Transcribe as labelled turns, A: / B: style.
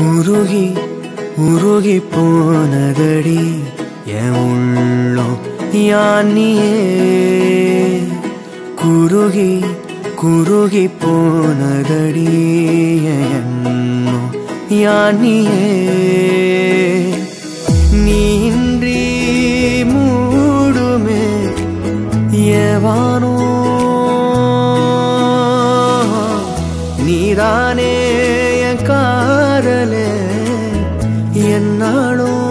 A: உருகி உருகி போனதடி என் உள்ளம் யானியே. குருகி குருகி போனதடி என்னோ யானியே. நீன்றி மூடுமே ஏவானோ. நீதானே വരലേ എന്നാളും